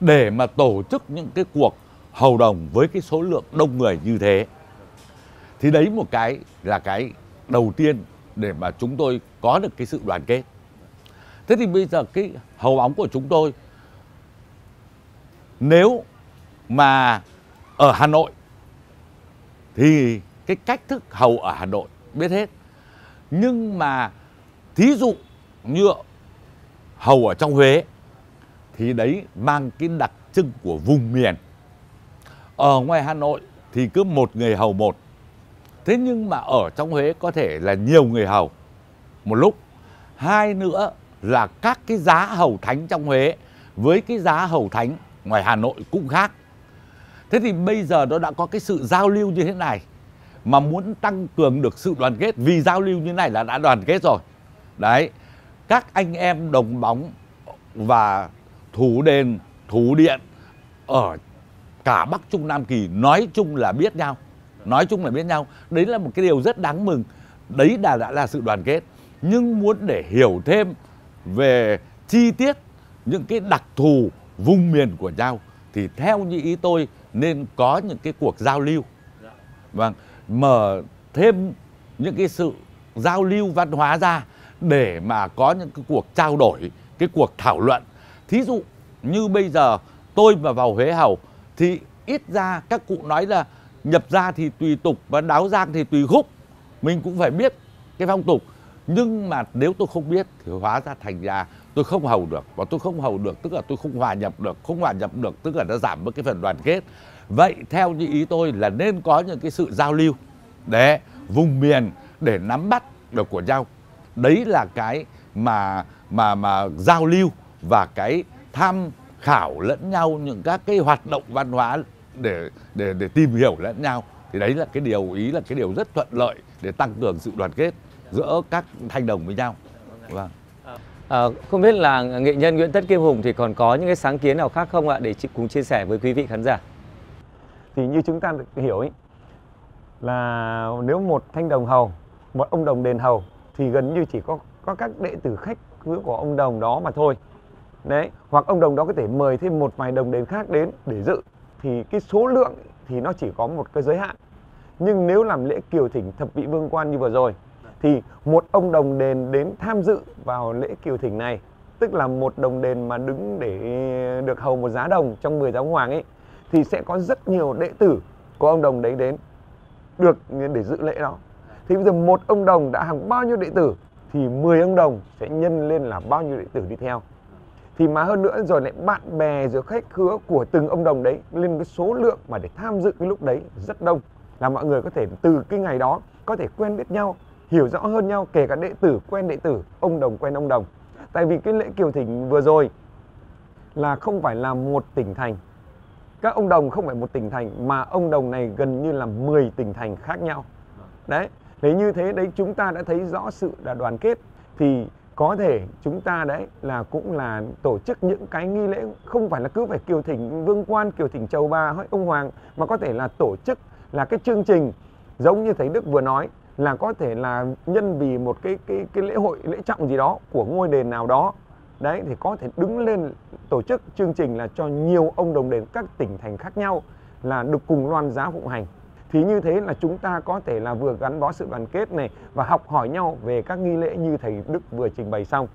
để mà tổ chức những cái cuộc hầu đồng với cái số lượng đông người như thế thì đấy một cái là cái đầu tiên để mà chúng tôi có được cái sự đoàn kết. Thế thì bây giờ cái hầu bóng của chúng tôi, nếu mà ở Hà Nội, thì cái cách thức hầu ở Hà Nội biết hết. Nhưng mà thí dụ như hầu ở trong Huế, thì đấy mang cái đặc trưng của vùng miền. Ở ngoài Hà Nội thì cứ một người hầu một thế nhưng mà ở trong Huế có thể là nhiều người hầu. Một lúc, hai nữa là các cái giá hầu thánh trong Huế với cái giá hầu thánh ngoài Hà Nội cũng khác. Thế thì bây giờ nó đã có cái sự giao lưu như thế này, mà muốn tăng cường được sự đoàn kết, vì giao lưu như này là đã đoàn kết rồi. Đấy, các anh em đồng bóng và thủ đền, thủ điện ở cả Bắc Trung Nam Kỳ nói chung là biết nhau nói chung là biết nhau. Đấy là một cái điều rất đáng mừng. Đấy đã đã là sự đoàn kết. Nhưng muốn để hiểu thêm về chi tiết những cái đặc thù vùng miền của nhau thì theo như ý tôi nên có những cái cuộc giao lưu. Vâng mở thêm những cái sự giao lưu văn hóa ra để mà có những cái cuộc trao đổi, cái cuộc thảo luận. Thí dụ như bây giờ tôi mà vào Huế Hầu thì ít ra các cụ nói là nhập ra thì tùy tục và đáo giang thì tùy khúc. Mình cũng phải biết cái phong tục. Nhưng mà nếu tôi không biết thì hóa ra thành ra tôi không hầu được. Và tôi không hầu được, tức là tôi không hòa nhập được, không hòa nhập được, tức là nó giảm mất cái phần đoàn kết. Vậy theo như ý tôi là nên có những cái sự giao lưu. Để vùng miền, để nắm bắt được của nhau. Đấy là cái mà mà mà giao lưu và cái tham khảo lẫn nhau những các cái hoạt động văn hóa để để để tìm hiểu lẫn nhau thì đấy là cái điều ý là cái điều rất thuận lợi để tăng cường sự đoàn kết giữa các thanh đồng với nhau. Vâng. À, không biết là nghệ nhân Nguyễn Tất Kim Hùng thì còn có những cái sáng kiến nào khác không ạ để chị cùng chia sẻ với quý vị khán giả? thì như chúng ta được hiểu ấy là nếu một thanh đồng hầu một ông đồng đền hầu thì gần như chỉ có có các đệ tử khách khứa của ông đồng đó mà thôi. Đấy hoặc ông đồng đó có thể mời thêm một vài đồng đền khác đến để dự thì cái số lượng thì nó chỉ có một cái giới hạn. Nhưng nếu làm lễ kiều thỉnh thập vị vương quan như vừa rồi, thì một ông đồng đền đến tham dự vào lễ kiều thỉnh này, tức là một đồng đền mà đứng để được hầu một giá đồng trong 10 giáo hoàng ấy, thì sẽ có rất nhiều đệ tử của ông đồng đấy đến được để dự lễ đó. Thì bây giờ một ông đồng đã hàng bao nhiêu đệ tử, thì 10 ông đồng sẽ nhân lên là bao nhiêu đệ tử đi theo thì mà hơn nữa rồi lại bạn bè rồi khách khứa của từng ông đồng đấy lên cái số lượng mà để tham dự cái lúc đấy rất đông. Là mọi người có thể từ cái ngày đó có thể quen biết nhau, hiểu rõ hơn nhau, kể cả đệ tử quen đệ tử, ông đồng quen ông đồng. Tại vì cái lễ kiều thỉnh vừa rồi là không phải là một tỉnh thành. Các ông đồng không phải một tỉnh thành, mà ông đồng này gần như là 10 tỉnh thành khác nhau. Đấy, thế như thế đấy, chúng ta đã thấy rõ sự là đoàn kết. Thì có thể chúng ta đấy là cũng là tổ chức những cái nghi lễ, không phải là cứ phải kiều thỉnh vương quan, kiều thỉnh chầu bà hay ông hoàng, mà có thể là tổ chức, là cái chương trình giống như thầy đức vừa nói, là có thể là nhân vì một cái cái cái lễ hội, lễ trọng gì đó của ngôi đền nào đó. Đấy, thì có thể đứng lên tổ chức chương trình là cho nhiều ông đồng đền các tỉnh thành khác nhau là được cùng loan giá phụng hành thì như thế là chúng ta có thể là vừa gắn bó sự đoàn kết này và học hỏi nhau về các nghi lễ như thầy Đức vừa trình bày xong.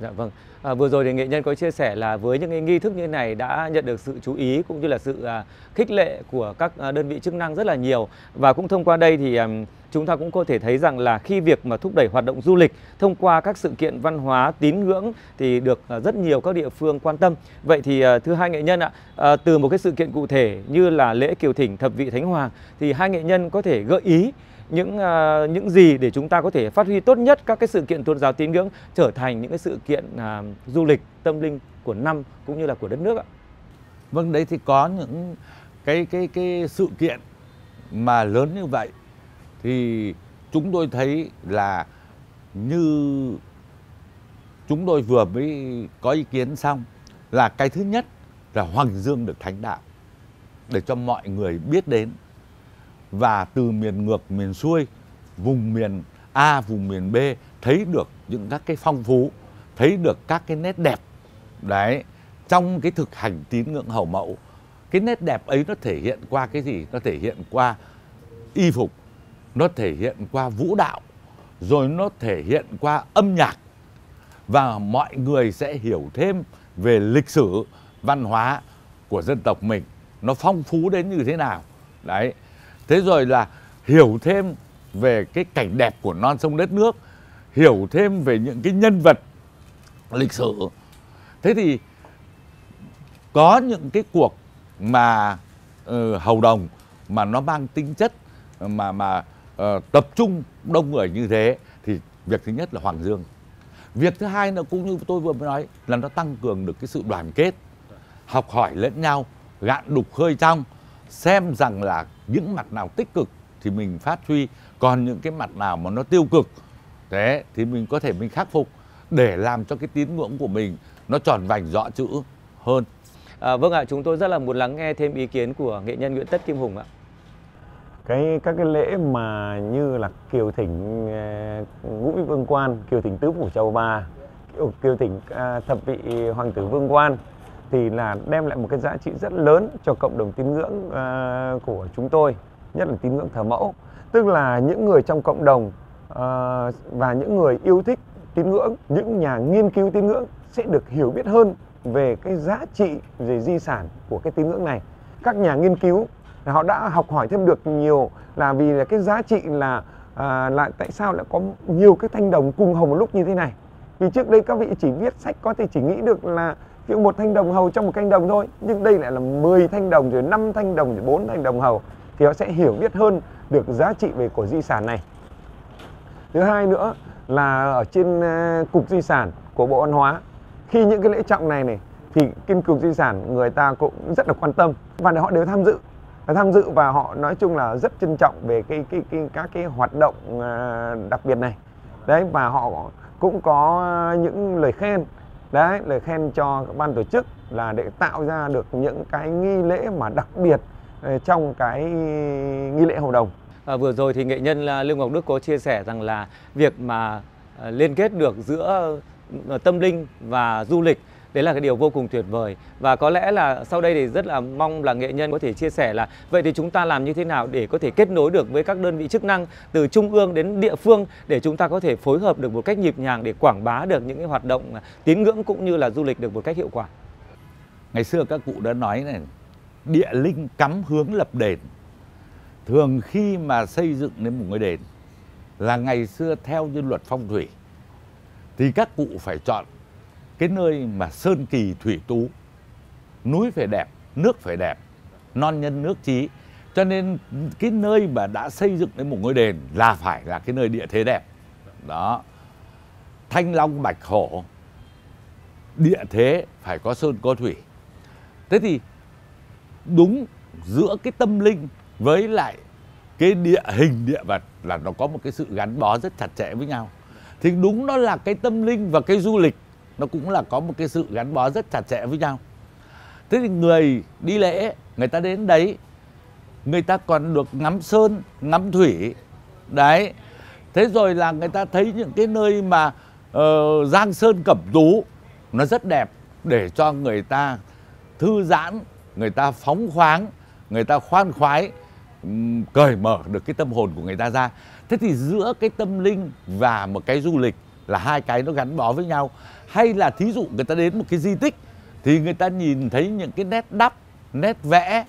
Dạ vâng. À, vừa rồi thì nghệ nhân có chia sẻ là với những cái nghi thức như này đã nhận được sự chú ý cũng như là sự à, khích lệ của các à, đơn vị chức năng rất là nhiều và cũng thông qua đây thì à, chúng ta cũng có thể thấy rằng là khi việc mà thúc đẩy hoạt động du lịch thông qua các sự kiện văn hóa tín ngưỡng thì được à, rất nhiều các địa phương quan tâm. Vậy thì à, thưa hai nghệ nhân ạ, à, từ một cái sự kiện cụ thể như là lễ kiều thỉnh thập vị thánh hoàng thì hai nghệ nhân có thể gợi ý những uh, những gì để chúng ta có thể phát huy tốt nhất các cái sự kiện tôn giáo tín ngưỡng trở thành những cái sự kiện uh, du lịch tâm linh của năm cũng như là của đất nước ạ. Vâng đấy thì có những cái cái cái sự kiện mà lớn như vậy thì chúng tôi thấy là như chúng tôi vừa mới có ý kiến xong là cái thứ nhất là Hoàng Dương được thánh đạo để cho mọi người biết đến và từ miền ngược miền xuôi, vùng miền A, vùng miền B, thấy được những các cái phong phú, thấy được các cái nét đẹp. Đấy, trong cái thực hành tín ngưỡng hầu mẫu, cái nét đẹp ấy nó thể hiện qua cái gì? Nó thể hiện qua y phục, nó thể hiện qua vũ đạo, rồi nó thể hiện qua âm nhạc. Và mọi người sẽ hiểu thêm về lịch sử, văn hóa của dân tộc mình, nó phong phú đến như thế nào. Đấy thế rồi là hiểu thêm về cái cảnh đẹp của non sông đất nước hiểu thêm về những cái nhân vật lịch sử. Thế thì có những cái cuộc mà uh, hầu đồng mà nó mang tính chất ờ, mà mà uh, tập trung đông người như thế thì việc thứ nhất là hoàng dương. Việc thứ hai là cũng như tôi vừa mới nói là nó tăng cường được cái sự đoàn kết học hỏi lẫn nhau gạn đục khơi trong xem rằng là những mặt nào tích cực thì mình phát huy còn những cái mặt nào mà nó tiêu cực thế thì mình có thể mình khắc phục để làm cho cái tín ngưỡng của mình nó tròn vành rõ chữ hơn. À, vâng ạ chúng tôi rất là muốn lắng nghe thêm ý kiến của nghệ nhân Nguyễn Tất Kim Hùng ạ. Cái các cái lễ mà như là kiều thỉnh uh, ngũ vương quan kiều thỉnh tứ phủ châu ba kiều, kiều thỉnh uh, thập vị hoàng tử vương quan thì là đem lại một cái giá trị rất lớn cho cộng đồng tín ngưỡng uh, của chúng tôi nhất là tín ngưỡng thờ mẫu. Tức là những người trong cộng đồng uh, và những người yêu thích tín ngưỡng những nhà nghiên cứu tín ngưỡng sẽ được hiểu biết hơn về cái giá trị về di sản của cái tín ngưỡng này. Các nhà nghiên cứu họ đã học hỏi thêm được nhiều là vì là cái giá trị là à, là tại sao lại có nhiều cái thanh đồng cùng hồng một lúc như thế này. Vì trước đây các vị chỉ viết sách có thể chỉ nghĩ được là kiểu một thanh đồng hầu trong một canh đồng thôi. Nhưng đây lại là 10 thanh đồng rồi 5 thanh đồng rồi 4 thanh đồng hầu. Thì họ sẽ hiểu biết hơn được giá trị về của di sản này. Thứ hai nữa là ở trên à, cục di sản của bộ văn hóa khi những cái lễ trọng này này thì kim cục di sản người ta cũng rất là quan tâm. Và họ đều tham dự. Tham dự và họ nói chung là rất trân trọng về cái cái, cái các cái hoạt động à, đặc biệt này. Đấy và họ cũng có những lời khen đấy lời khen cho ban tổ chức là để tạo ra được những cái nghi lễ mà đặc biệt ờ, trong cái nghi lễ hầu đồng. À, vừa rồi thì nghệ nhân lương Ngọc Đức có chia sẻ rằng là việc mà ờ, liên kết được giữa ờ, tâm linh và du lịch đấy là cái điều vô cùng tuyệt vời. Và có lẽ là sau đây thì rất là mong là nghệ nhân có thể chia sẻ là, vậy thì chúng ta làm như thế nào để có thể kết nối được với các đơn vị chức năng từ trung ương đến địa phương để chúng ta có thể phối hợp được một cách nhịp nhàng để quảng bá được những cái hoạt động tín ngưỡng cũng như là du lịch được một cách hiệu quả? Ngày xưa các cụ đã nói này, địa linh cắm hướng lập đền. Thường khi mà xây dựng nên một ngôi đền là ngày xưa theo như luật phong thủy, thì các cụ phải chọn cái nơi mà sơn kỳ thủy tú. Núi phải đẹp, nước phải đẹp, non nhân nước trí cho nên cái nơi mà đã xây dựng đến một ngôi đền là phải là cái nơi địa thế đẹp. Đó. Thanh long bạch hổ, địa thế phải có sơn có thủy. Thế thì đúng giữa cái tâm linh với lại cái địa hình địa vật là nó có một cái sự gắn bó rất chặt chẽ với nhau. Thì đúng nó là cái tâm linh và cái du lịch nó cũng là có một cái sự gắn bó rất chặt chẽ với nhau. Thế thì người đi lễ người ta đến đấy người ta còn được ngắm sơn ngắm thủy. Đấy. Thế rồi là người ta thấy những cái nơi mà uh, giang sơn cẩm tú nó rất đẹp để cho người ta thư giãn người ta phóng khoáng người ta khoan khoái um, cởi mở được cái tâm hồn của người ta ra. Thế thì giữa cái tâm linh và một cái du lịch là hai cái nó gắn bó với nhau hay là thí dụ người ta đến một cái di tích thì người ta nhìn thấy những cái nét đắp, nét vẽ,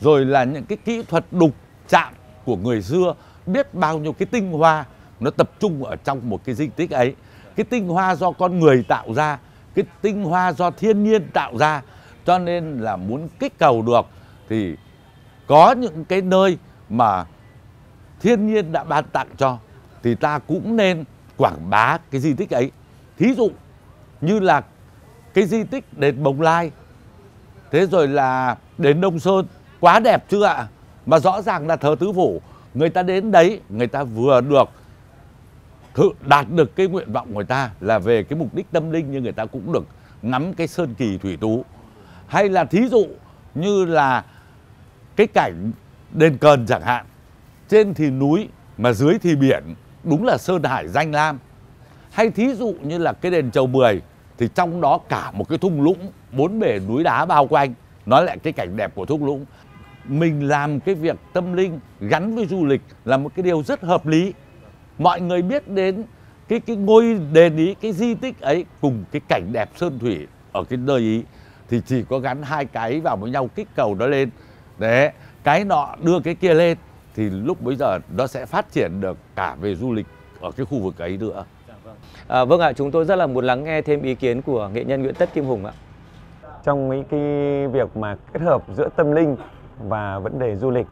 rồi là những cái kỹ thuật đục chạm của người xưa, biết bao nhiêu cái tinh hoa nó tập trung ở trong một cái di tích ấy. Cái tinh hoa do con người tạo ra, cái tinh hoa do thiên nhiên tạo ra. Cho nên là muốn kích cầu được thì có những cái nơi mà thiên nhiên đã ban tặng cho thì ta cũng nên quảng bá cái di tích ấy. Thí dụ như là cái di tích đền Bồng Lai. Thế rồi là đền Đông Sơn, quá đẹp chưa ạ? Mà rõ ràng là thờ tứ phủ, người ta đến đấy, người ta vừa được thử, đạt được cái nguyện vọng của người ta là về cái mục đích tâm linh, nhưng người ta cũng được ngắm cái sơn kỳ thủy tú. Hay là thí dụ như là cái cảnh đền cờn chẳng hạn, trên thì núi mà dưới thì biển, đúng là sơn hải danh lam. Hay thí dụ như là cái đền chầu bưởi thì trong đó cả một cái thung lũng, bốn bề núi đá bao quanh, nói lại cái cảnh đẹp của thung lũng. Mình làm cái việc tâm linh gắn với du lịch là một cái điều rất hợp lý. Mọi người biết đến cái cái ngôi đền ý, cái di tích ấy cùng cái cảnh đẹp sơn thủy ở cái nơi ý, thì chỉ có gắn hai cái vào với nhau, kích cầu nó lên. Đấy, cái nọ đưa cái kia lên, thì lúc bây giờ nó sẽ phát triển được cả về du lịch ở cái khu vực ấy nữa. À, vâng ạ, chúng tôi rất là muốn lắng nghe thêm ý kiến của nghệ nhân Nguyễn Tất Kim Hùng ạ. Trong mấy cái việc mà kết hợp giữa tâm linh và vấn đề du lịch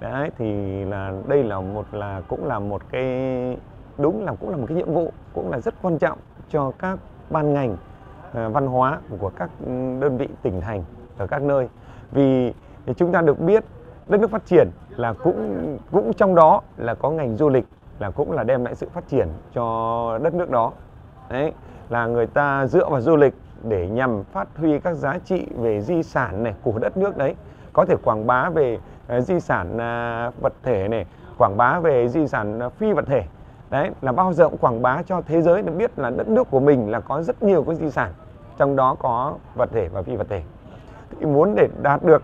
đấy thì là đây là một là cũng là một cái đúng là cũng là một cái nhiệm vụ cũng là rất quan trọng cho các ban ngành à, văn hóa của các đơn vị tỉnh thành ở các nơi vì chúng ta được biết đất nước phát triển là cũng cũng trong đó là có ngành du lịch là cũng là đem lại sự phát triển cho đất nước đó. Đấy là người ta dựa vào du lịch để nhằm phát huy các giá trị về di sản này của đất nước đấy. Có thể quảng bá về uh, di sản uh, vật thể này quảng bá về di sản uh, phi vật thể. Đấy là bao giờ cũng quảng bá cho thế giới được biết là đất nước của mình là có rất nhiều cái di sản trong đó có vật thể và phi vật thể. Thì muốn để đạt được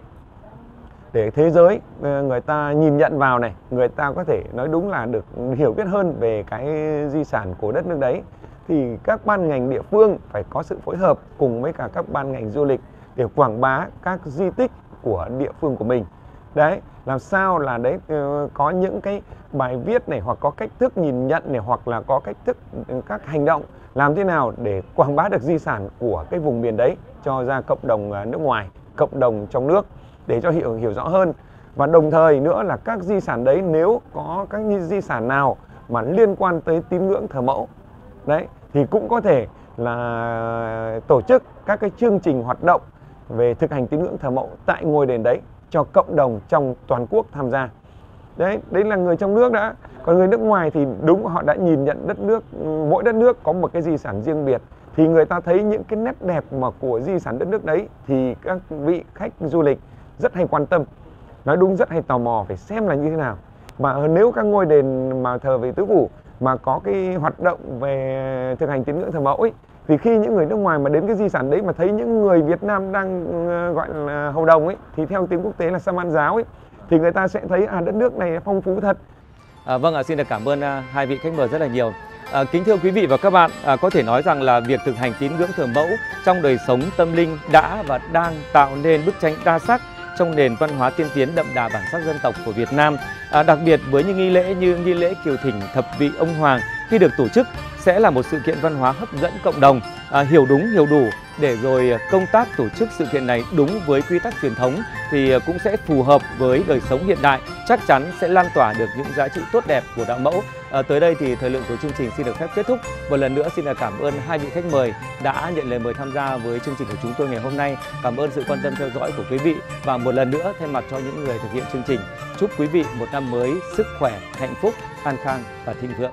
để thế giới ờ, người ta nhìn nhận vào này, người ta có thể nói đúng là được hiểu biết hơn về cái di sản của đất nước đấy, thì các ban ngành địa phương phải có sự phối hợp cùng với cả các ban ngành du lịch để quảng bá các di tích của địa phương của mình. Đấy, làm sao là đấy ờ, có những cái bài viết này hoặc có cách thức nhìn nhận này hoặc là có cách thức ừ, các hành động làm thế nào để quảng bá được di sản của cái vùng miền đấy cho ra cộng đồng ờ, nước ngoài, cộng đồng trong nước để cho hiểu hiểu rõ hơn. Và đồng thời nữa là các di sản đấy nếu có các di sản nào mà liên quan tới tín ngưỡng thờ mẫu, đấy, thì cũng có thể là tổ chức các cái chương trình hoạt động về thực hành tín ngưỡng thờ mẫu tại ngôi đền đấy cho cộng đồng trong toàn quốc tham gia. Đấy đấy là người trong nước đã. Còn người nước ngoài thì đúng, họ đã nhìn nhận đất nước, mỗi đất nước có một cái di sản riêng biệt. Thì người ta thấy những cái nét đẹp mà của di sản đất nước đấy thì các vị khách du lịch rất hay quan tâm. Nói đúng rất hay tò mò phải xem là như thế nào. Mà nếu các ngôi đền mà thờ về tứ phủ mà có cái hoạt động về thực hành tín ngưỡng thờ mẫu ấy thì khi những người nước ngoài mà đến cái di sản đấy mà thấy những người Việt Nam đang ờ, gọi là hầu đồng ấy thì theo tiếng quốc tế là Saman giáo ấy thì người ta sẽ thấy à đất nước này phong phú thật. À, vâng ạ, xin được cảm ơn à, hai vị khách mời rất là nhiều. À, kính thưa quý vị và các bạn, à, có thể nói rằng là việc thực hành tín ngưỡng thờ mẫu trong đời sống tâm linh đã và đang tạo nên bức tranh đa sắc trong nền văn hóa tiên tiến đậm đà bản sắc dân tộc của Việt Nam. À, đặc biệt với những nghi lễ như nghi lễ kiều thỉnh thập vị ông hoàng khi được tổ chức sẽ là một sự kiện văn hóa hấp dẫn cộng đồng, à, hiểu đúng hiểu đủ để rồi công tác tổ chức sự kiện này đúng với quy tắc truyền thống thì cũng sẽ phù hợp với đời sống hiện đại, chắc chắn sẽ lan tỏa được những giá trị tốt đẹp của đạo mẫu. À, tới đây thì thời lượng của chương trình xin được phép kết thúc. Một lần nữa xin là cảm ơn hai vị khách mời đã nhận lời mời tham gia với chương trình của chúng tôi ngày hôm nay. Cảm ơn sự quan tâm theo dõi của quý vị và một lần nữa thay mặt cho những người thực hiện chương trình chúc quý vị một năm mới sức khỏe, hạnh phúc, an khang và thịnh vượng.